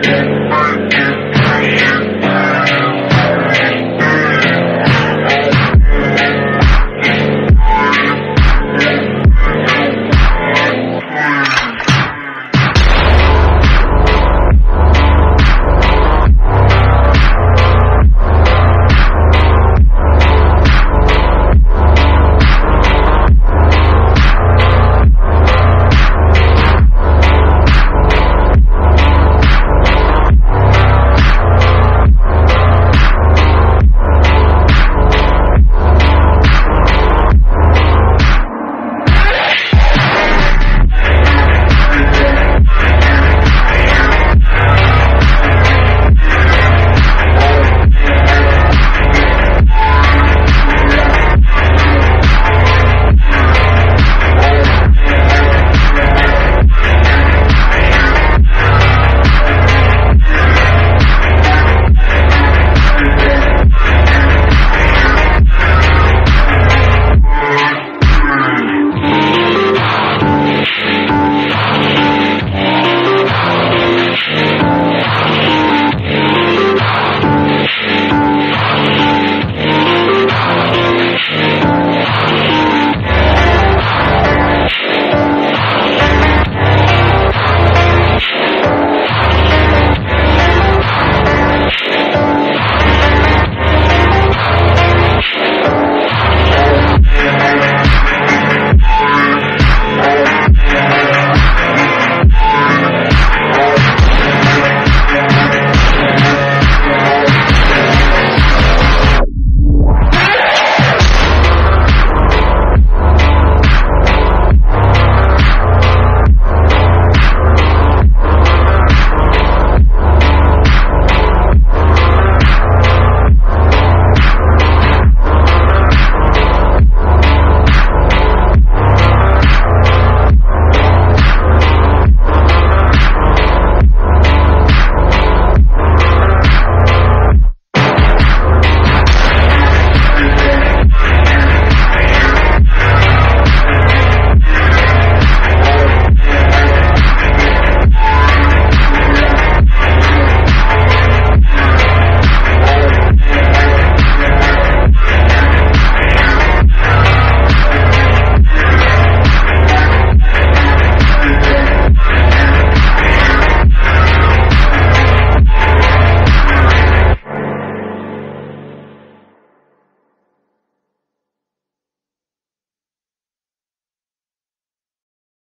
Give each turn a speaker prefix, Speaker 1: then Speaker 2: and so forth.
Speaker 1: Amen.